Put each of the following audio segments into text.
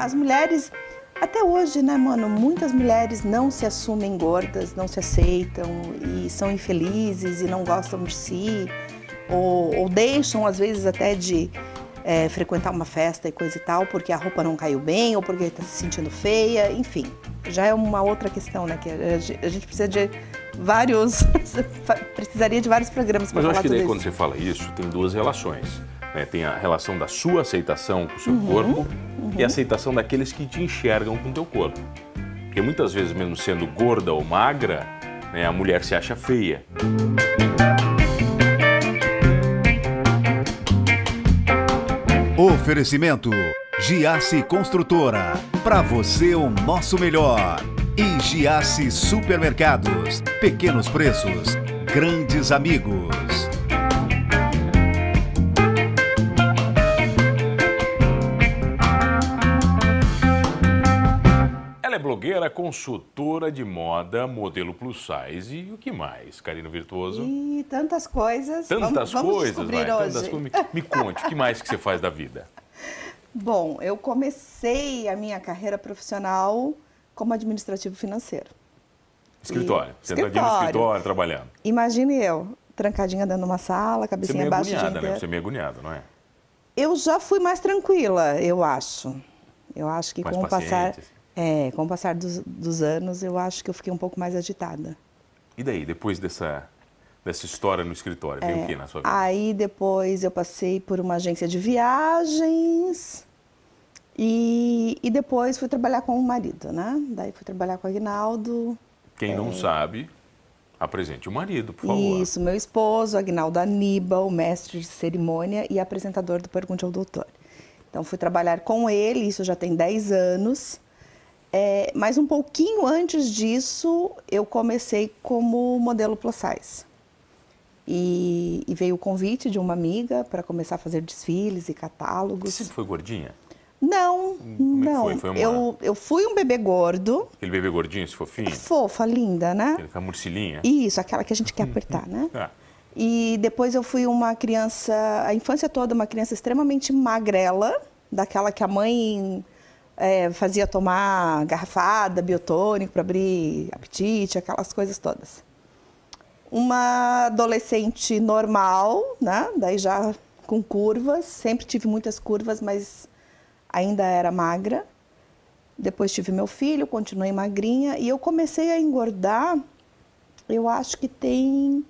as mulheres, até hoje, né, mano, muitas mulheres não se assumem gordas, não se aceitam e são infelizes e não gostam de si, ou, ou deixam, às vezes, até de é, frequentar uma festa e coisa e tal, porque a roupa não caiu bem ou porque está se sentindo feia, enfim. Já é uma outra questão, né? Que a gente precisa de vários. precisaria de vários programas para falar Mas eu acho que daí, isso. quando você fala isso, tem duas relações. Né? Tem a relação da sua aceitação com o seu uhum, corpo uhum. e a aceitação daqueles que te enxergam com o teu corpo. Porque muitas vezes, mesmo sendo gorda ou magra, né, a mulher se acha feia. Oferecimento Giasse Construtora. Para você o nosso melhor. E Giasse Supermercados. Pequenos preços, grandes amigos. É blogueira, consultora de moda, modelo plus size e o que mais, Karina Virtuoso? E tantas coisas. Tantas vamos, coisas, vamos vai. Hoje. Tantas coisas. Me, me conte, o que mais que você faz da vida? Bom, eu comecei a minha carreira profissional como administrativo financeiro. Escritório. E... Sentadinho no escritório, trabalhando. Imagine eu, trancadinha dentro de uma sala, cabecinha Você baixa. Agoniada, né? Você é meio agoniada, não é? Eu já fui mais tranquila, eu acho. Eu acho que mais com o passar, assim. É, com o passar dos, dos anos, eu acho que eu fiquei um pouco mais agitada. E daí, depois dessa dessa história no escritório? Vem é, o que na sua vida? Aí depois eu passei por uma agência de viagens e, e depois fui trabalhar com o marido, né? Daí fui trabalhar com o Agnaldo. Quem é... não sabe, apresente o marido, por favor. Isso, meu esposo, Agnaldo Aníbal, mestre de cerimônia e apresentador do Pergunte ao Doutor. Então fui trabalhar com ele, isso já tem 10 anos. É, mas um pouquinho antes disso, eu comecei como modelo plus size. E, e, veio o convite de uma amiga para começar a fazer desfiles e catálogos. Você sempre foi gordinha? Não, Como não. Foi? Foi uma... eu, eu fui um bebê gordo. Aquele bebê gordinho, esse fofinho? Fofa, linda, né? Aquele com a murcilinha? Isso, aquela que a gente quer apertar, né? ah. E depois eu fui uma criança, a infância toda, uma criança extremamente magrela, daquela que a mãe é, fazia tomar garrafada, biotônico para abrir apetite, aquelas coisas todas uma adolescente normal, né? Daí já com curvas, sempre tive muitas curvas, mas ainda era magra. Depois tive meu filho, continuei magrinha e eu comecei a engordar, eu acho que tem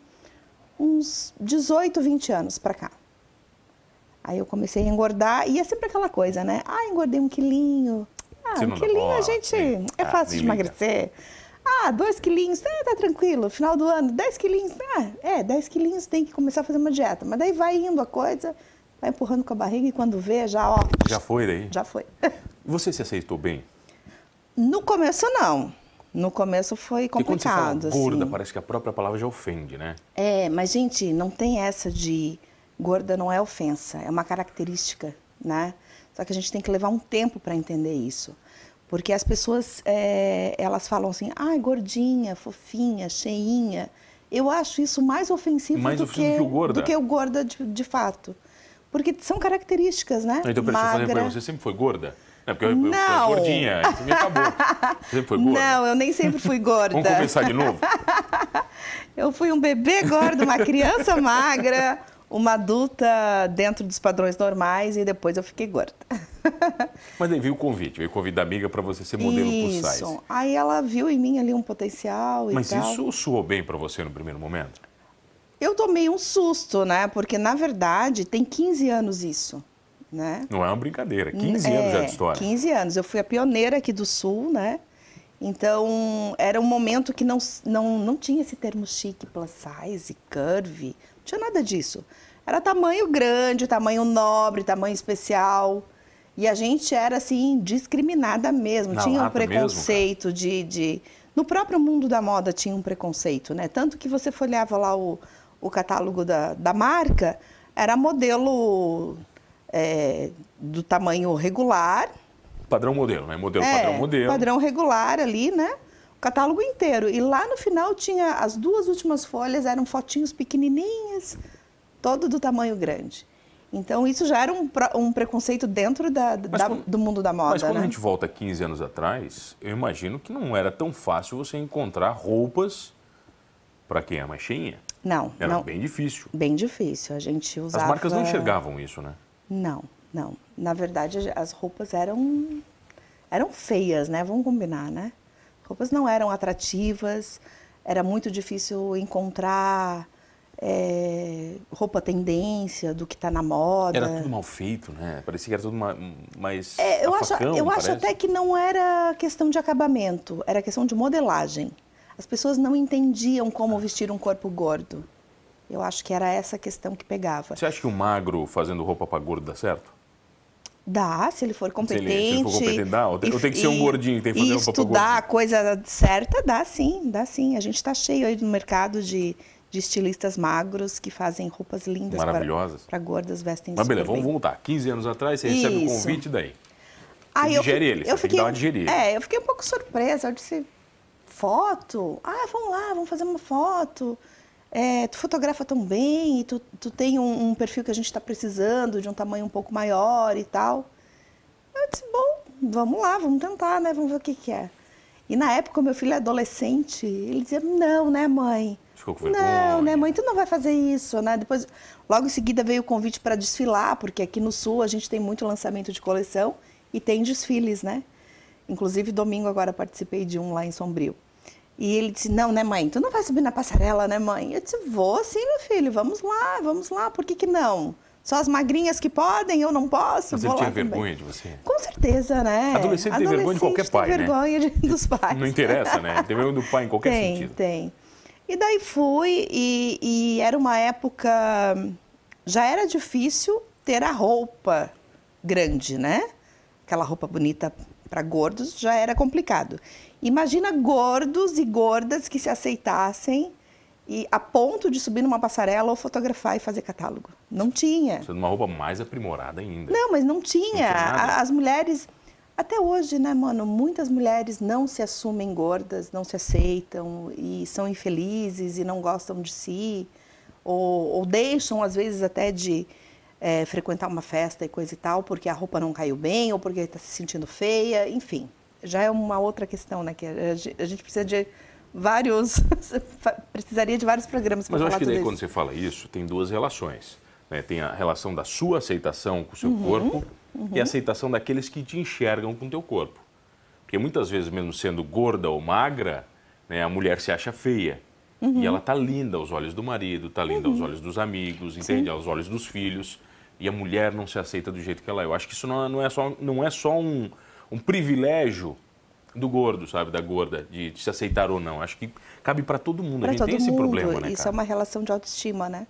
uns 18, 20 anos para cá. Aí eu comecei a engordar e é sempre aquela coisa, né? Ah, engordei um quilinho. Ah, Você um quilinho a gente é fácil de emagrecer. Ah, dois quilinhos, tá, tá tranquilo. Final do ano, dez quilinhos, ah, é, dez quilinhos tem que começar a fazer uma dieta. Mas daí vai indo a coisa, vai empurrando com a barriga e quando vê, já, ó. Já foi daí? Já foi. Você se aceitou bem? No começo, não. No começo foi complicado. Porque quando você fala gorda, assim. parece que a própria palavra já ofende, né? É, mas, gente, não tem essa de gorda não é ofensa, é uma característica, né? Só que a gente tem que levar um tempo para entender isso. Porque as pessoas, é, elas falam assim, ah, gordinha, fofinha, cheinha. Eu acho isso mais ofensivo, mais do, ofensivo que, que o gorda. do que o gorda de, de fato. Porque são características, né? Então, peraí, Magra. deixa eu fazer você sempre foi gorda? Não, porque eu, eu não. fui gordinha, isso me acabou. Você sempre foi gorda? Não, eu nem sempre fui gorda. Vamos começar de novo? eu fui um bebê gordo, uma criança magra, uma adulta dentro dos padrões normais e depois eu fiquei gorda. Mas aí veio o convite, veio o convite da amiga para você ser modelo isso. plus size. Aí ela viu em mim ali um potencial e Mas isso soou bem para você no primeiro momento? Eu tomei um susto, né? Porque, na verdade, tem 15 anos isso, né? Não é uma brincadeira, 15 é, anos já de história. 15 anos. Eu fui a pioneira aqui do Sul, né? Então, era um momento que não, não, não tinha esse termo chique, plus size, curve, não tinha nada disso. Era tamanho grande, tamanho nobre, tamanho especial. E a gente era, assim, discriminada mesmo. Na tinha um preconceito mesmo, de, de... No próprio mundo da moda tinha um preconceito, né? Tanto que você folhava lá o, o catálogo da, da marca, era modelo é, do tamanho regular. Padrão modelo, né? Modelo É, padrão modelo. Padrão regular ali, né? Catálogo inteiro. E lá no final tinha as duas últimas folhas, eram fotinhos pequenininhas, todo do tamanho grande. Então, isso já era um, um preconceito dentro da, da, quando, do mundo da moda. Mas quando né? a gente volta 15 anos atrás, eu imagino que não era tão fácil você encontrar roupas para quem é mais cheinha. Não. Era não, bem difícil. Bem difícil. A gente usava... As marcas não enxergavam isso, né? Não, não. Na verdade, as roupas eram, eram feias, né? Vamos combinar, né? Roupas não eram atrativas, era muito difícil encontrar é, roupa tendência do que está na moda. Era tudo mal feito, né? Parecia que era tudo mais. É, eu acho, facão, eu acho até que não era questão de acabamento, era questão de modelagem. As pessoas não entendiam como vestir um corpo gordo. Eu acho que era essa questão que pegava. Você acha que o magro fazendo roupa para gordo dá certo? Dá, se ele for competente. Se ele, se ele for competente, dá. Ou tem, e, ou tem que ser um gordinho que tem que fazer para gordo? estudar a coisa certa, dá sim, dá sim. A gente está cheio aí no mercado de, de estilistas magros que fazem roupas lindas. Maravilhosas. Para gordas, vestem Mas beleza, vamos voltar. 15 anos atrás, você Isso. recebe o convite daí. Aí eu digere ele, eu fiquei, tem que dar uma digerida. É, eu fiquei um pouco surpresa. Eu disse, foto? Ah, vamos lá, vamos fazer uma foto. É, tu fotografa tão bem, tu, tu tem um, um perfil que a gente está precisando, de um tamanho um pouco maior e tal. Eu disse, bom, vamos lá, vamos tentar, né? Vamos ver o que, que é. E na época, meu filho é adolescente, ele dizia, não, né, mãe? Ficou com Não, né, mãe, tu não vai fazer isso, né? Depois, logo em seguida veio o convite para desfilar, porque aqui no Sul a gente tem muito lançamento de coleção e tem desfiles, né? Inclusive, domingo agora participei de um lá em Sombrio. E ele disse, não, né, mãe? Tu não vai subir na passarela, né, mãe? Eu disse, vou sim, meu filho, vamos lá, vamos lá, por que que não? Só as magrinhas que podem, eu não posso. Mas ele tinha também. vergonha de você? Com certeza, né? Adolescente tem vergonha de qualquer pai, tem né? vergonha de, dos pais. Não interessa, né? Tem vergonha do pai em qualquer tem, sentido. Tem, E daí fui e, e era uma época... Já era difícil ter a roupa grande, né? Aquela roupa bonita para gordos já era complicado. Imagina gordos e gordas que se aceitassem e a ponto de subir numa passarela ou fotografar e fazer catálogo. Não tinha. Você numa roupa mais aprimorada ainda. Não, mas não Não tinha. tinha nada. A- As mulheres, até hoje, né, mano? Muitas mulheres não se assumem gordas, não se aceitam e são infelizes e não gostam de si. Ou, ou deixam, às vezes, até de eh, frequentar uma festa e coisa e tal, porque a roupa não caiu bem ou porque está se sentindo feia, enfim. Já é uma outra questão, né? Que a ge- a gente precisa de vários. precisaria de vários programas para Mas eu falar acho que daí tudo quando você fala isso, tem duas relações. né? Tem a relação da sua aceitação com o seu Uhum, corpo e a aceitação daqueles que te enxergam com o teu corpo. Porque muitas vezes, mesmo sendo gorda ou magra, né, a mulher se acha feia. Uhum. E ela tá linda aos olhos do marido, tá linda aos olhos dos amigos, entende? Aos olhos dos filhos. E a mulher não se aceita do jeito que ela é. Eu acho que isso não é, não é só, não é só um, um privilégio do gordo, sabe? Da gorda, de, de se aceitar ou não. Acho que cabe para todo mundo. a Para gente tem esse mundo. problema, né, Isso cara? é uma relação de autoestima, né?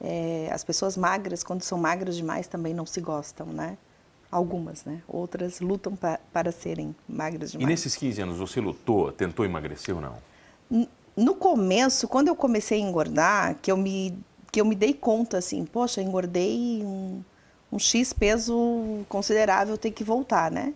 É, as pessoas magras, quando são magras demais, também não se gostam, né? Algumas, né? Outras lutam pa- para serem magras E demais. nesses 15 anos você lutou, tentou emagrecer ou não? No começo, quando eu comecei a engordar, que eu me, que eu me dei conta, assim, poxa, engordei um, um X peso considerável, tem que voltar, né?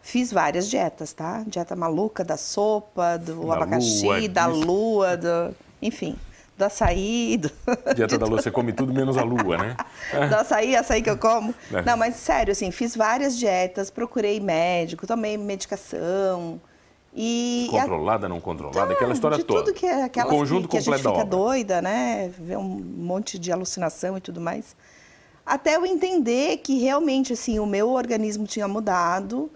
Fiz várias dietas, tá? Dieta maluca da sopa, do Da abacaxi, lua, da disso. lua, do, enfim, do açaí, do, Dieta da lua, você come tudo menos a lua, né? do açaí, açaí que eu como. É. Não, mas sério, assim, fiz várias dietas, procurei médico, tomei medicação. E, e a- Controlada, não controlada, Tá, aquela história de toda. tudo que é aquelas o conjunto que, que a gente da fica doida, né? Vê um monte de alucinação e tudo mais. Até eu entender que realmente assim o meu organismo tinha mudado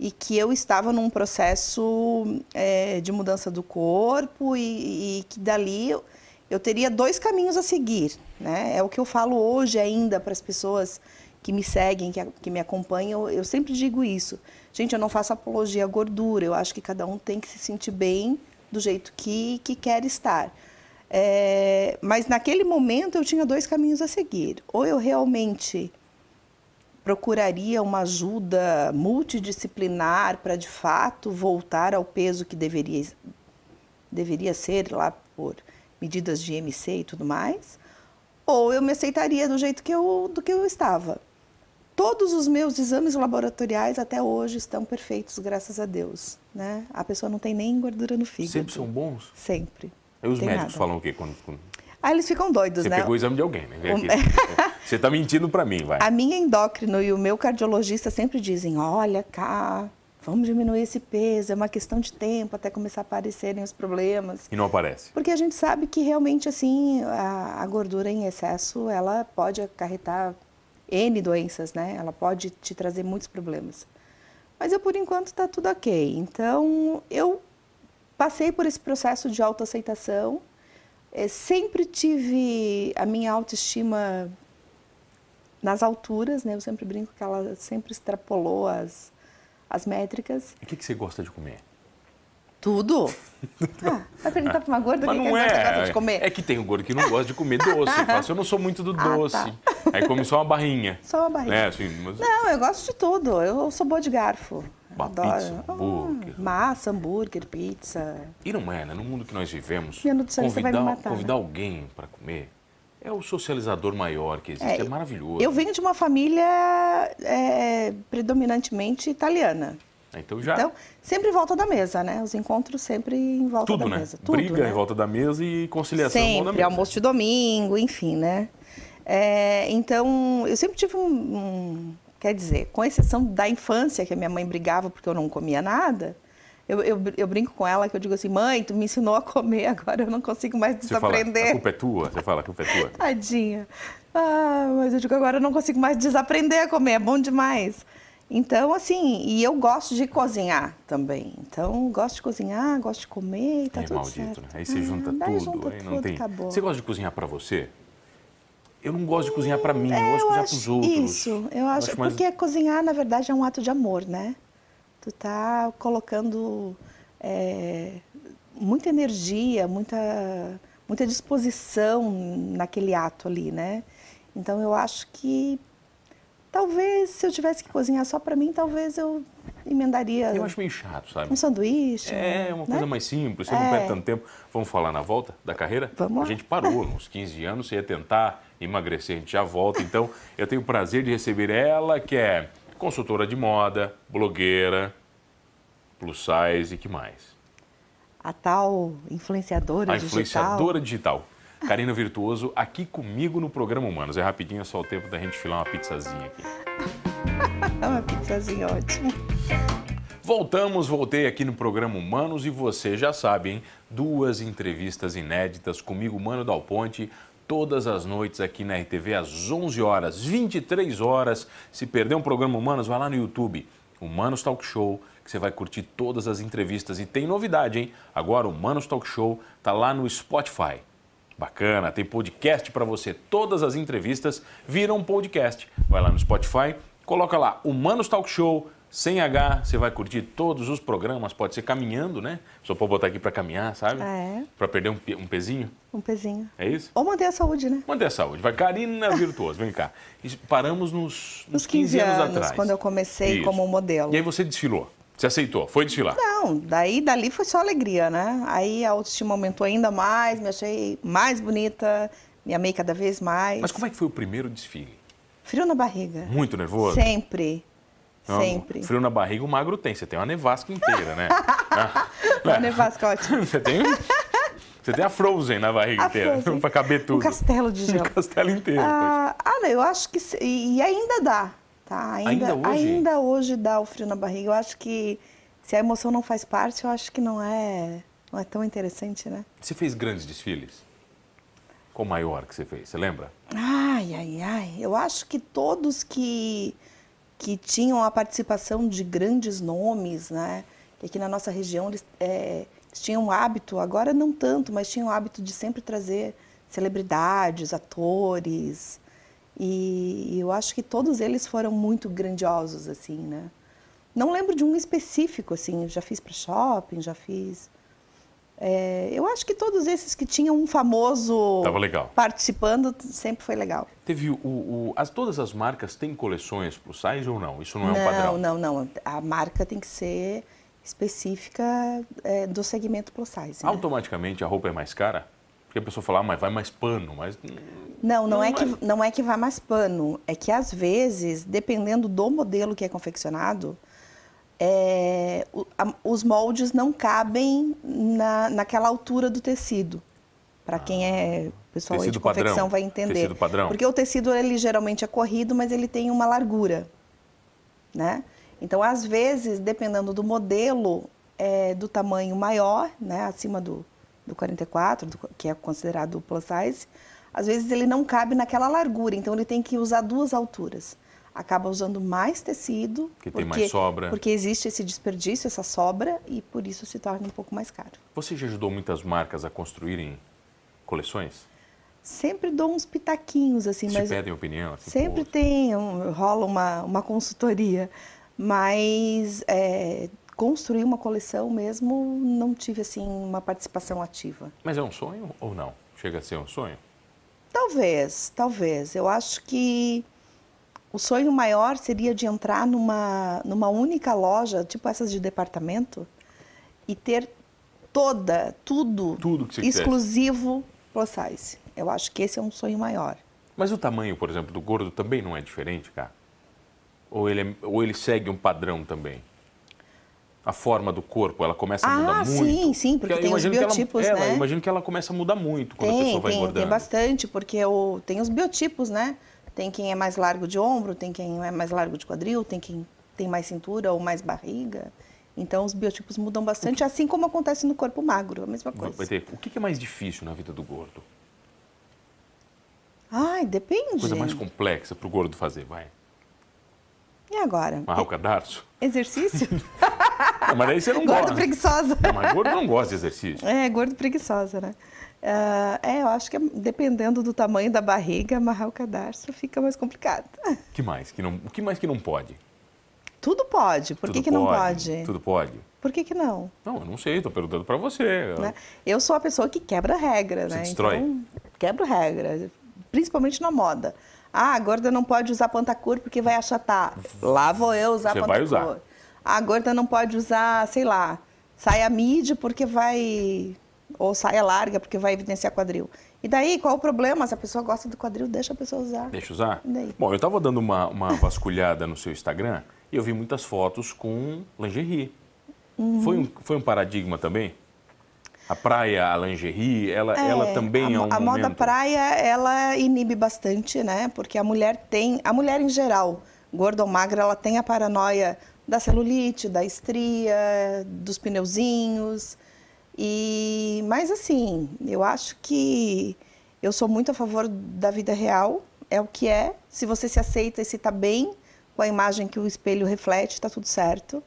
e que eu estava num processo é, de mudança do corpo e, e que dali eu, eu teria dois caminhos a seguir, né? É o que eu falo hoje ainda para as pessoas que me seguem, que, que me acompanham, eu sempre digo isso. Gente, eu não faço apologia à gordura, eu acho que cada um tem que se sentir bem do jeito que, que quer estar. É, mas naquele momento eu tinha dois caminhos a seguir. Ou eu realmente procuraria uma ajuda multidisciplinar para de fato voltar ao peso que deveria, deveria ser lá por medidas de IMC e tudo mais, ou eu me aceitaria do jeito que eu, do que eu estava. Todos os meus exames laboratoriais até hoje estão perfeitos, graças a Deus. Né? A pessoa não tem nem gordura no fígado. Sempre são bons? Sempre. Aí os médicos nada. falam o quê? Quando, quando Aí eles ficam doidos, você né? pegou o exame de alguém, né? O-. Você está mentindo para mim, vai. A minha endócrino e o meu cardiologista sempre dizem: olha, cá, vamos diminuir esse peso, é uma questão de tempo até começar a aparecerem os problemas. E não aparece. Porque a gente sabe que realmente, assim, a, a gordura em excesso, ela pode acarretar N doenças, né? Ela pode te trazer muitos problemas. Mas eu, por enquanto, está tudo ok. Então, eu passei por esse processo de autoaceitação. É, sempre tive a minha autoestima nas alturas, né? Eu sempre brinco que ela sempre extrapolou as, as métricas. O que, que você gosta de comer? Tudo? Ah, vai perguntar para uma gorda o que, não é. gosta de comer? É que tem um gordo que não gosta de comer doce. Fala assim, eu não sou muito do Ah, doce. tá. Aí come só uma barrinha. Só uma barriga. Né? Assim, mas- Não, eu gosto de tudo. Eu sou boa de garfo. Uma Adoro. pizza, hambúrguer. massa, hambúrguer, pizza. E não é, né? No mundo que nós vivemos, Minha nutricionista vai me convidar, matar, convidar né? alguém para comer é o socializador maior que existe. É, É, maravilhoso. Eu venho de uma família é, predominantemente italiana. Então já Então, sempre em volta da mesa, né? Os encontros sempre em volta tudo, da né? mesa. Tudo, Briga né? em volta da mesa e conciliação Sempre, mesa. almoço de domingo, enfim, né? É, então, eu sempre tive um, um- Quer dizer, com exceção da infância, que a minha mãe brigava porque eu não comia nada, eu, eu, eu brinco com ela que eu digo assim, mãe, tu me ensinou a comer, agora eu não consigo mais Você fala, desaprender. a culpa é tua? Você fala, a culpa é tua. Tadinha. Ah, mas eu digo, agora eu não consigo mais desaprender a comer, é bom demais. Então, assim, e eu gosto de cozinhar também. Então, gosto de cozinhar, gosto de comer e tá é tudo maldito, certo. né? Aí você Ah, junta daí tudo, junta aí não tudo, tem. acabou. Você gosta de cozinhar para você? Eu não gosto de cozinhar para mim, eu É, gosto de cozinhar acho pros outros. Isso, eu acho, mais- porque cozinhar, na verdade, é um ato de amor, né? Tu tá colocando é, muita energia, muita, muita disposição naquele ato ali, né? Então, eu acho que talvez, se eu tivesse que cozinhar só para mim, talvez eu emendaria Eu acho meio chato, sabe? um sanduíche. É uma né? coisa mais simples, você não É. perde tanto tempo. Vamos falar na volta da carreira? Vamos A lá. gente parou nos 15 anos, você ia tentar emagrecer, a gente já volta. Então, eu tenho o prazer de receber ela, que é consultora de moda, blogueira, plus size e que mais? A tal influenciadora A digital. influenciadora digital. Karina Virtuoso, aqui comigo no programa Humanos. É rapidinho, é só o tempo da gente filar uma pizzazinha aqui. uma pizzazinha ótima. Voltamos, voltei aqui no programa Humanos e você já sabe, hein? Duas entrevistas inéditas comigo, Mano Dal Ponte, todas as noites aqui na RTV às 11 horas, 23 horas. Se perder um programa Humanos, vai lá no YouTube, Humanos Talk Show, que você vai curtir todas as entrevistas. E tem novidade, hein? Agora o Humanos Talk Show tá lá no Spotify. Bacana, tem podcast para você. Todas as entrevistas viram podcast. Vai lá no Spotify, coloca lá Humanos Talk Show, sem H, você vai curtir todos os programas, pode ser caminhando, né? Só pode botar aqui para caminhar, sabe? É. Para perder um, um pezinho, Um pezinho. é isso? Ou manter a saúde, né? Manter a saúde. Vai, Karina Virtuoso, vem cá. E Paramos nos, nos Nos 15 anos, anos, atrás. quando eu comecei Isso. como modelo. E aí você desfilou, você aceitou, foi desfilar. Não, daí dali foi só alegria, né? Aí a autoestima aumentou ainda mais, me achei mais bonita, me amei cada vez mais. Mas como é que foi o primeiro desfile? Frio na barriga. Muito nervoso? Sempre. Não, Sempre. Frio na barriga o magro tem. Você tem uma nevasca inteira, né? Ah, Uma nevasca ótima. Você tem, você tem a Frozen na barriga A inteira, pra caber tudo. Um castelo de gelo. Um castelo inteiro. Ah, ah, não, eu acho que. e ainda dá, tá? Ainda hoje? ainda hoje dá o frio na barriga. Eu acho que se a emoção não faz parte, eu acho que não é, não é tão interessante, né? Você fez grandes desfiles? Qual o maior que você fez? Você lembra? Ai, ai, ai. Eu acho que todos que, que tinham a participação de grandes nomes, né? Que aqui na nossa região eles, é, eles tinham o hábito, agora não tanto, mas tinham o hábito de sempre trazer celebridades, atores. E, e eu acho que todos eles foram muito grandiosos, assim, né? Não lembro de um específico, assim. Já fiz para shopping, já fiz. É, eu acho que todos esses que tinham um famoso participando sempre foi legal. Teve o, o- as, todas as marcas têm coleções plus size ou não? Isso não é um não, padrão? não, não. A marca tem que ser específica é, do segmento plus size. né? Automaticamente a roupa é mais cara? Porque a pessoa fala, ah, mas vai mais pano, mas... Não, não, Não é é- que, não é que vai mais pano. É que às vezes, dependendo do modelo que é confeccionado, é, os moldes não cabem na, naquela altura do tecido. Para quem é pessoal de confecção padrão. vai entender. Tecido padrão. Porque o tecido ele geralmente é corrido, mas ele tem uma largura, né? Então, às vezes, dependendo do modelo, é do tamanho maior, né, acima do, do 44, do- que é considerado plus size, às vezes ele não cabe naquela largura, então ele tem que usar duas alturas. Acaba usando mais tecido, Que tem mais sobra. porque existe esse desperdício, essa sobra, e por isso se torna um pouco mais caro. Você já ajudou muitas marcas a construírem coleções? Sempre dou uns pitaquinhos, assim, Se mas pedem opinião? assim, sempre tem, um- rola uma, uma consultoria, mas é, construir uma coleção mesmo, não tive, assim, uma participação ativa. Mas é um sonho ou não? Chega a ser um sonho? Talvez, talvez. Eu acho que o sonho maior seria de entrar numa, numa única loja, tipo essas de departamento, e ter toda, tudo, Tudo exclusivo plus size. Eu acho que esse é um sonho maior. Mas o tamanho, por exemplo, do gordo também não é diferente, cara? Ou ele, é- ou ele segue um padrão também? A forma do corpo, ela começa a Ah, mudar muito? sim, sim, porque eu tem os imagino que ela- biotipos, ela, né? Eu imagino que ela começa a mudar muito quando a Tem, pessoa vai tem, engordando. tem bastante, porque o, tem os biotipos, né? Tem quem é mais largo de ombro, tem quem é mais largo de quadril, tem quem tem mais cintura ou mais barriga. Então, os biotipos mudam bastante, assim como acontece no corpo magro, a mesma Vai coisa. ter- o que é mais difícil na vida do gordo? Ai, depende. Coisa mais complexa para o gordo fazer, vai. E agora? Marrar o cadarço? Exercício? Não, mas aí você não Gordo gosta. preguiçosa. Não, mas gordo não gosta de exercício. É, gordo preguiçosa, né? Ah, é, eu acho que dependendo do tamanho da barriga, amarrar o cadarço fica mais complicado. O que mais que não, o que mais que não pode? Tudo pode, por que, Tudo que não pode? Tudo pode. Por que, que não? Não, eu não sei, estou perguntando para você. né? Eu sou a pessoa que quebra regra, Você né? destrói? Então, quebro regra, principalmente na moda. Ah, a gorda não pode usar pantacur porque vai achatar. Lá vou eu usar Você pantacur. vai usar. Ah, a gorda não pode usar, sei lá, saia midi porque vai ou saia larga porque vai evidenciar quadril. E daí, qual o problema? Se a pessoa gosta do quadril, deixa a pessoa usar. Deixa usar? Bom, eu estava dando uma, uma vasculhada no seu Instagram e eu vi muitas fotos com lingerie. Uhum. Foi, um, foi um paradigma também? A praia, a lingerie, ela, ela também a, é um a momento... moda praia, ela inibe bastante, né? Porque a mulher tem, a mulher em geral, gorda ou magra, ela tem a paranoia da celulite, da estria, dos pneuzinhos. E, mas assim, eu acho que eu sou muito a favor da vida real, é o que é. Se você se aceita e se está bem com a imagem que o espelho reflete, está tudo certo.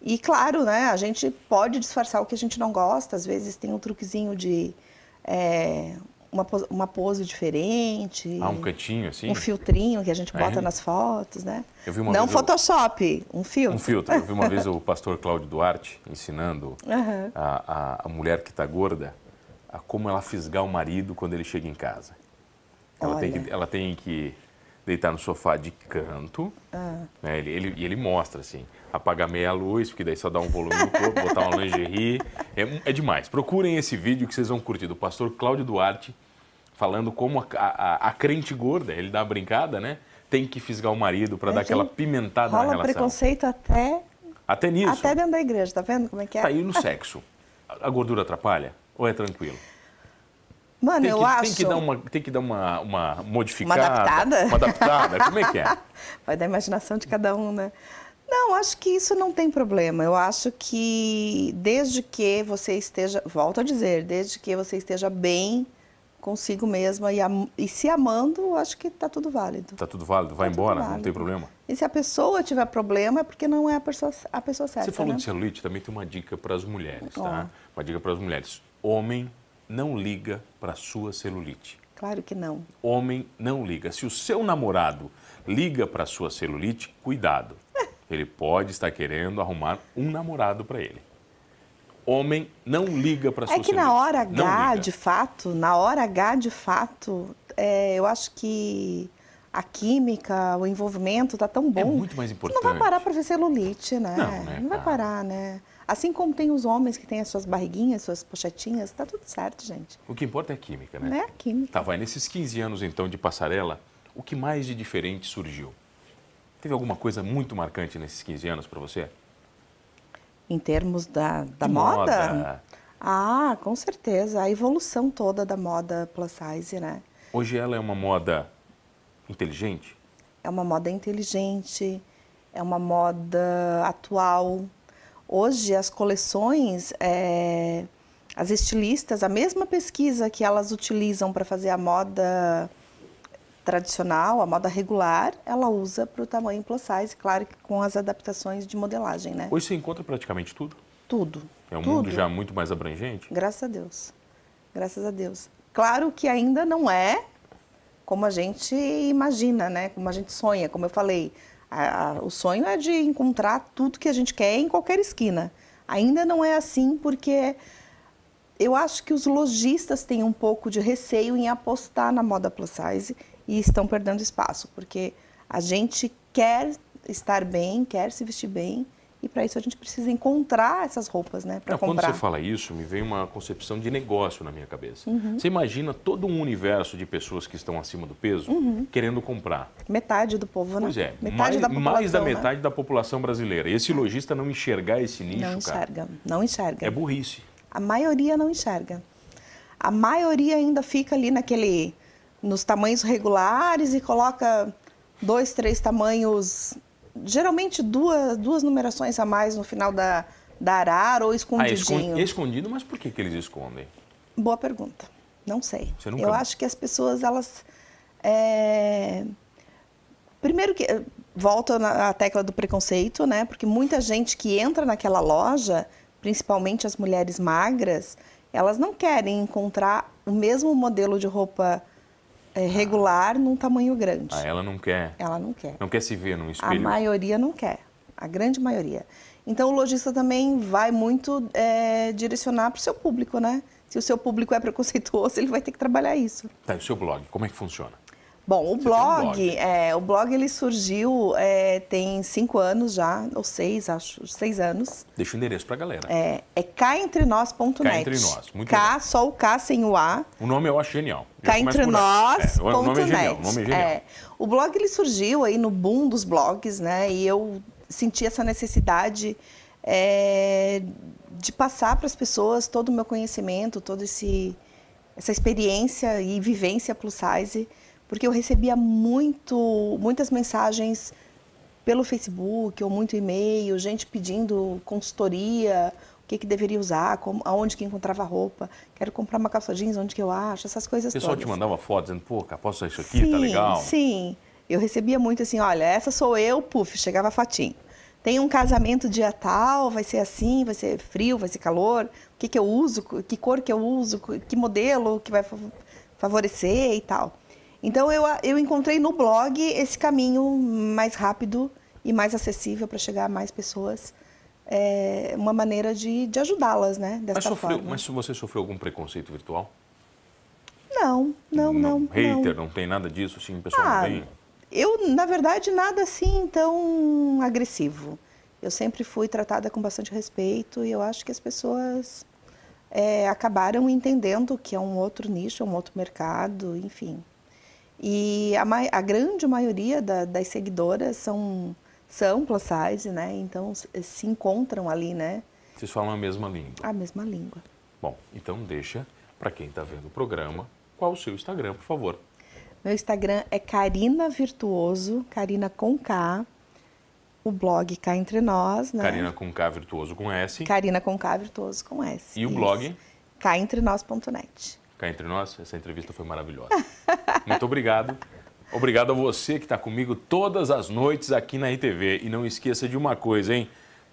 E claro, né, a gente pode disfarçar o que a gente não gosta, às vezes tem um truquezinho de é, uma, uma pose diferente, Há um cantinho assim? um filtrinho que a gente bota É? nas fotos, né? Não vez eu- Photoshop, um filtro. Um filtro. Eu vi uma vez o pastor Cláudio Duarte ensinando Aham. a, a, a mulher que está gorda a como ela fisgar o marido quando ele chega em casa. Ela, tem que, ela tem que deitar no sofá de canto, Ah. né? ele, ele, e ele mostra assim, apagar meia luz, porque daí só dá um volume no corpo, botar uma lingerie. É, é demais. Procurem esse vídeo que vocês vão curtir, do pastor Cláudio Duarte, falando como a, a, a crente gorda, ele dá uma brincada, né? Tem que fisgar o marido para É, dar aquela pimentada na Rola relação. preconceito até, Até nisso. até dentro da igreja, tá vendo como é que é? Tá aí no sexo. A a gordura atrapalha? Ou é tranquilo? Mano, Tem eu que, acho. tem que dar uma, tem que dar uma, uma modificada. adaptada? Uma adaptada. Como é que é? Vai da imaginação de cada um, né? Não, acho que isso não tem problema. Eu acho que desde que você esteja, volto a dizer, desde que você esteja bem consigo mesma e, am- e se amando, acho que tá tudo válido. Tá tudo válido? Vai Tá embora? Não válido. tem problema? E se a pessoa tiver problema, é porque não é a pessoa, a pessoa certa. Você falou né? de celulite, também tem uma dica para as mulheres, tá? Uma dica para as mulheres. Homem não liga para sua celulite. Claro que não. Homem não liga. Se o seu namorado liga para sua celulite, cuidado. Ele pode estar querendo arrumar um namorado para ele. Homem não liga para sua É que na hora Não H, de fato, na hora H, de fato, é, eu acho que a química, o envolvimento tá tão bom. É muito mais importante. não vai parar para ver celulite, né? Não, né, vai cara? parar, né? Assim como tem os homens que têm as suas barriguinhas, suas pochetinhas, tá tudo certo, gente. O que importa é a química, né? É a química. Tá, vai nesses 15 anos então de passarela, o que mais de diferente surgiu? Teve alguma coisa muito marcante nesses 15 anos para você? Em termos da, da De moda, Ah, com certeza. A evolução toda da moda plus size, né? Hoje ela é uma moda inteligente? É uma moda inteligente, é uma moda atual. Hoje as coleções, é, as estilistas, a mesma pesquisa que elas utilizam para fazer a moda tradicional, a moda regular, ela usa para o tamanho plus size, claro que com as adaptações de modelagem, né? Hoje você encontra praticamente tudo? Tudo. É um tudo. mundo já muito mais abrangente? Graças a Deus. Graças a Deus. Claro que ainda não é como a gente imagina, né? Como a gente sonha, como eu falei. A, a, o sonho é de encontrar tudo que a gente quer em qualquer esquina. Ainda não é assim porque eu acho que os lojistas têm um pouco de receio em apostar na moda plus size e estão perdendo espaço, porque a gente quer estar bem, quer se vestir bem, e para isso a gente precisa encontrar essas roupas, né, para comprar. Quando você fala isso, me vem uma concepção de negócio na minha cabeça. Uhum. Você imagina todo um universo de pessoas que estão acima do peso uhum. querendo comprar. Metade do povo, né? Pois é, metade mais da, mais da né? metade da população brasileira. E esse lojista não enxergar esse nicho, não enxerga, cara, não enxerga. É burrice. A maioria não enxerga. A maioria ainda fica ali naquele nos tamanhos regulares e coloca dois, três tamanhos, geralmente duas, duas numerações a mais no final da, da arara ou Ah, escondidinho. escon- escondido, mas por que, que eles escondem? Boa pergunta. Não sei. Nunca- Eu acho que as pessoas, elas. é, Primeiro que. Volta na à tecla do preconceito, né? Porque muita gente que entra naquela loja, principalmente as mulheres magras, elas não querem encontrar o mesmo modelo de roupa é, regular num tamanho grande. Ah, ela não quer. Ela não quer. Não quer se ver num A espelho. maioria não quer, a grande maioria. Então o lojista também vai muito é, direcionar para o seu público, né? Se o seu público é preconceituoso, ele vai ter que trabalhar isso. Tá, e o seu blog, como é que funciona? Bom, o tem um blog, blog. É, o blog ele surgiu é, tem cinco anos já, ou seis, acho, seis anos. Deixa o endereço pra galera. É, é caentrenós.net. Cá Entre Nós, muito K, legal. só o K sem o A. O nome eu acho genial. Caentrenós.net. É, o nome é genial. O nome é genial. É. O blog ele surgiu aí no boom dos blogs, né? E eu senti essa necessidade é, de passar para as pessoas todo o meu conhecimento, toda esse essa experiência e vivência plus size, porque eu recebia muito, muitas mensagens pelo Facebook ou muito e-mail, gente pedindo consultoria, o que, que deveria usar, como, aonde que encontrava roupa, quero comprar uma calça jeans, onde que eu acho, essas coisas O pessoal todas. te mandava foto dizendo, pô, posso usar isso aqui? tá Sim, legal? Sim, eu recebia muito assim, olha, essa sou eu, puf, chegava a fotinho. Tem um casamento dia tal, vai ser assim, vai ser frio, vai ser calor, o que, que eu uso, que cor que eu uso, que modelo que vai fa- favorecer e tal. Então eu, eu encontrei no blog esse caminho mais rápido e mais acessível para chegar a mais pessoas. É uma maneira de, de ajudá-las, né? Dessa Mas, sofreu, forma. mas você sofreu algum preconceito virtual? Não, não, não. não. Hater, não tem nada disso, assim, pessoal Ah, não tem? eu, na verdade, nada assim tão agressivo. Eu sempre fui tratada com bastante respeito e eu acho que as pessoas é, acabaram entendendo que é um outro nicho, é um outro mercado, enfim. E a, a grande maioria da- das seguidoras são, são plus size, né? Então se- encontram ali, né? Vocês falam a mesma língua. A mesma língua. Bom, então deixa para quem está vendo o programa qual o seu Instagram, por favor. Meu Instagram é Carina Virtuoso, Carina com K. O blog Cá Entre Nós, né? Karina com K virtuoso com S. Carina com K, Virtuoso com S. E o Isso. blog? Caentrenós.net. Cá entre nós, essa entrevista foi maravilhosa. Muito obrigado. Obrigado a você que está comigo todas as noites aqui na RTV. E não esqueça de uma coisa, hein?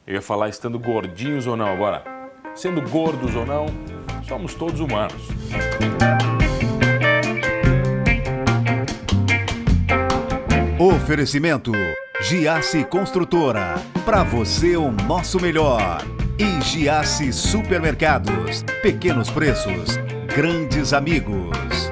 Eu ia falar estando gordinhos ou não. Agora, sendo gordos ou não, somos todos humanos. Oferecimento Giasse Construtora. Para você o nosso melhor. E Giasse Supermercados. Pequenos preços, grandes amigos.